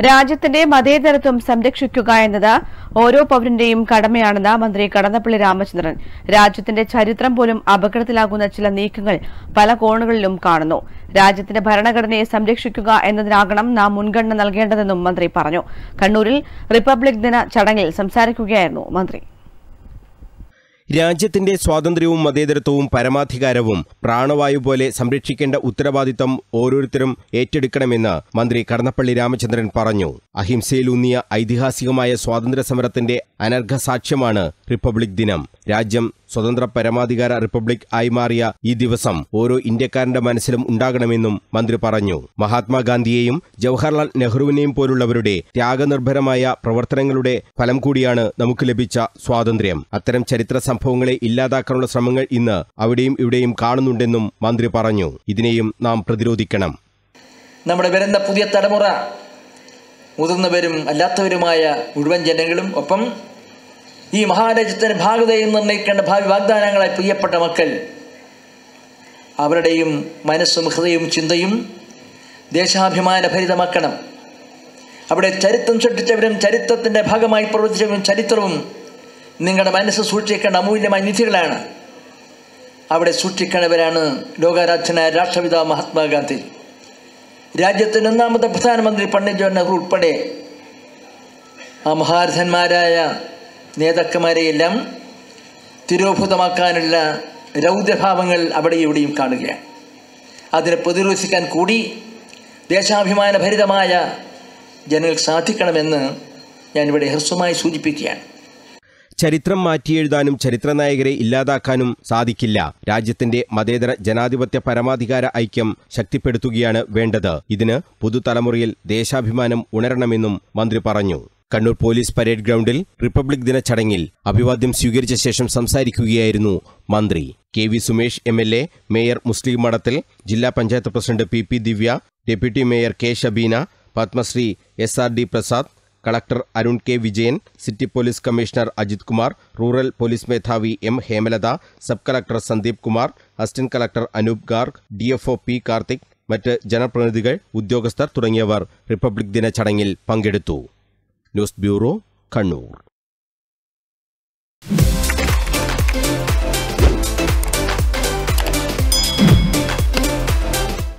രാജ്യത്തിന്റെ മതേതരത്വം സംരക്ഷിക്കുക എന്നത് ഓരോ പൌരന്റെയും കടമയാണെന്ന് മന്ത്രി കടന്നപ്പള്ളി രാമചന്ദ്രൻ. രാജ്യത്തിന്റെ ചരിത്രം പോലും അപകടത്തിലാകുന്ന ചില നീക്കങ്ങൾ പല കോണുകളിലും കാണുന്നു. രാജ്യത്തിന്റെ ഭരണഘടനയെ സംരക്ഷിക്കുക എന്നതിനാകണം നാം മുൻഗണന നൽകേണ്ടതെന്നും മന്ത്രി പറഞ്ഞു. കണ്ണൂരിൽ റിപ്പബ്ലിക് ദിന ചടങ്ങിൽ സംസാരിക്കുകയായിരുന്നു മന്ത്രി. രാജ്യത്തിന്റെ സ്വാതന്ത്ര്യവും മതേതരത്വവും പരമാധികാരവും പ്രാണവായു പോലെ സംരക്ഷിക്കേണ്ട ഉത്തരവാദിത്തം ഓരോരുത്തരും ഏറ്റെടുക്കണമെന്ന് മന്ത്രി കടന്നപ്പള്ളി രാമചന്ദ്രൻ പറഞ്ഞു. അഹിംസയിലൂന്നിയ ഐതിഹാസികമായ സ്വാതന്ത്ര്യ സമരത്തിന്റെ അനർഘസാക്ഷ്യമാണ് റിപ്പബ്ലിക് ദിനം. രാജ്യം സ്വതന്ത്ര പരമാധികാര റിപ്പബ്ലിക് ആയി മാറിയ ഈ ദിവസം ഓരോ ഇന്ത്യക്കാരന്റെ മനസ്സിലും ഉണ്ടാകണമെന്നും മന്ത്രി പറഞ്ഞു. മഹാത്മാഗാന്ധിയെയും ജവഹർലാൽ നെഹ്റുവിനെയും പോലുള്ളവരുടെ ത്യാഗനിർഭരമായ പ്രവർത്തനങ്ങളുടെ ഫലം കൂടിയാണ് നമുക്ക് ലഭിച്ച സ്വാതന്ത്ര്യം. അത്തരം ചരിത്ര സംഭവങ്ങളെ ഇല്ലാതാക്കാനുള്ള ശ്രമങ്ങൾ ഇന്ന് അവിടെയും ഇവിടെയും കാണുന്നുണ്ടെന്നും മന്ത്രി പറഞ്ഞു. ഇതിനെയും നാം പ്രതിരോധിക്കണം. നമ്മുടെ വരുന്ന പുതിയ തലമുറ മുതിർന്നവരും അല്ലാത്തവരുമായ മുഴുവൻ ജനങ്ങളും ഒപ്പം ഈ മഹാരാജ്യത്തിന്റെ ഭാഗതയും നിർണയിക്കേണ്ട ഭാവി വാഗ്ദാനങ്ങളെ പ്രിയപ്പെട്ട മക്കൾ അവരുടെയും മനസ്സും ഹൃദയവും ചിന്തയും ദേശാഭിമാനഭരിതമാക്കണം അവിടെ ചരിത്രം സൃഷ്ടിച്ചവരും ചരിത്രത്തിന്റെ ഭാഗമായി പ്രവർത്തിച്ചവരും ചരിത്രവും നിങ്ങളുടെ മനസ്സ് സൂക്ഷിക്കേണ്ട അമൂല്യമായ നിധികളാണ്. അവിടെ സൂക്ഷിക്കേണ്ടവരാണ് ലോകാരാധ്യനായ രാഷ്ട്രപിതാവ് മഹാത്മാഗാന്ധി. രാജ്യത്തിന്റെ ഒന്നാമത്തെ പ്രധാനമന്ത്രി പണ്ഡിറ്റ് ജവഹർ നെഹ്റു ഉൾപ്പെടെ ആ മഹാരഥന്മാരായ നേതാക്കന്മാരെയെല്ലാം തിരോഭൂതമാക്കാനുള്ള രൗദ്രഭാവങ്ങൾ അവിടെ ഇവിടെയും കാണുകയാണ്. അതിനെ പ്രതിരോധിക്കാൻ കൂടി ദേശാഭിമാനഭരിതമായ ജനങ്ങൾക്ക് സാധിക്കണമെന്ന് ഞാനിവിടെ ഹ്രസ്വമായി സൂചിപ്പിക്കുകയാണ്. ചരിത്രം മാറ്റിയെഴുതാനും ചരിത്രനായകരെ ഇല്ലാതാക്കാനും സാധിക്കില്ല. രാജ്യത്തിന്റെ മതേതര ജനാധിപത്യ പരമാധികാര ഐക്യം ശക്തിപ്പെടുത്തുകയാണ് വേണ്ടത്. ഇതിന് പുതുതലമുറയിൽ ദേശാഭിമാനം ഉണരണമെന്നും മന്ത്രി പറഞ്ഞു. കണ്ണൂർ പോലീസ് പരേഡ് ഗ്രൗണ്ടിൽ റിപ്പബ്ലിക് ദിന ചടങ്ങിൽ അഭിവാദ്യം സ്വീകരിച്ച ശേഷം സംസാരിക്കുകയായിരുന്നു മന്ത്രി. K V Sumesh M L A mayor Musleeh Madathil ജില്ലാ panchayat president P P Divya deputy mayor K Shabeena Padmashri S R D Prasad collector Arun K Vijayan city police commissioner Ajith Kumar rural police മേധാവി M Hemalatha sub collector Sandeep Kumar assistant collector Anoop Garg DFO P Karthik മറ്റ് ജനപ്രതിനിധികൾ ഉദ്യോഗസ്ഥർ തുടങ്ങിയവർ republic ദിന ചടങ്ങിൽ പങ്കെടുത്തു. News bureau Kannur